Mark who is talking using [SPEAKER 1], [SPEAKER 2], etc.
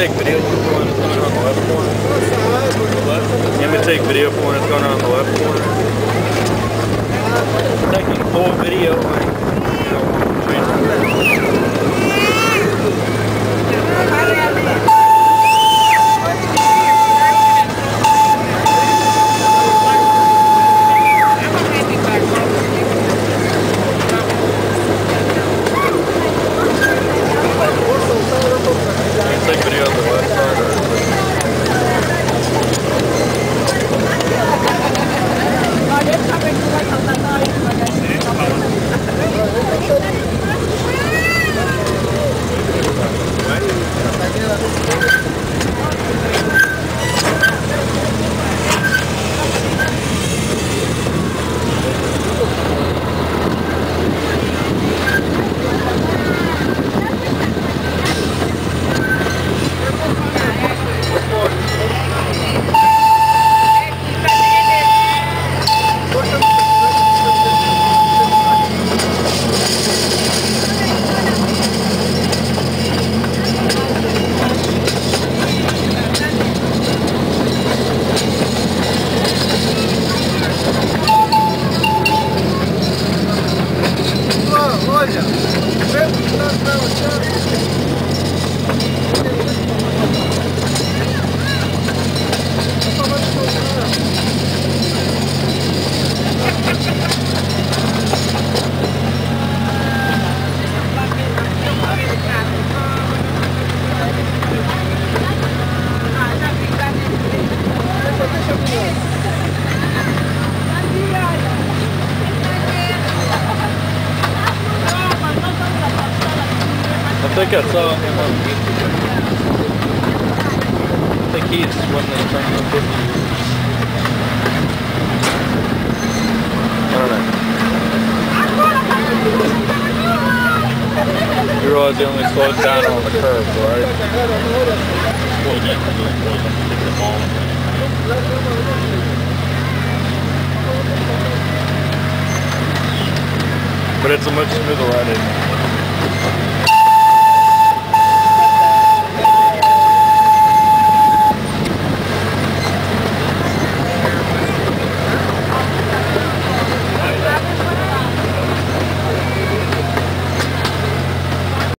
[SPEAKER 1] take video for what's going on the left corner. Video porn that's going on the left corner. Taking full video. I think I saw him on Instagram. I think he's one of the turning 50. I don't know. You realize he only slowed down on the curve, right? But it's a much smoother ride.